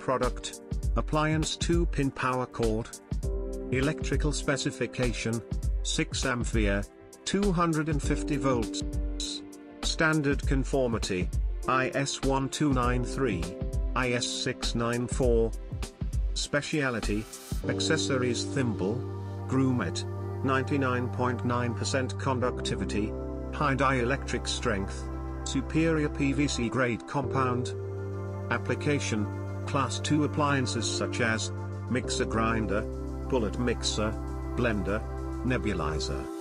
product. Appliance 2-pin power cord. Electrical specification, 6 ampere, 250 volts. Standard conformity, IS 1293, IS 694. Speciality, accessories thimble, grommet, 99.9% conductivity, high dielectric strength, superior PVC grade compound. Application, class 2 appliances such as, mixer grinder, bullet mixer, blender, nebulizer.